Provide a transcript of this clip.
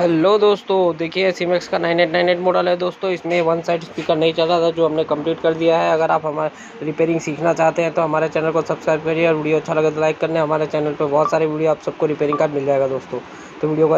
Hello दोस्तों, देखिए सीमेक्स का 9898 मॉडल है दोस्तों। इसमें वन साइड स्पीकर नहीं चल रहा था, जो हमने कंप्लीट कर दिया है। अगर आप हमारे रिपेयरिंग सीखना चाहते हैं तो हमारे चैनल को सब्सक्राइब करिए और वीडियो अच्छा लगे तो लाइक करने। हमारे चैनल पर बहुत सारे वीडियो आप सबको रिपेयरिंग का मिल जाएगा दोस्तों। तो वीडियो को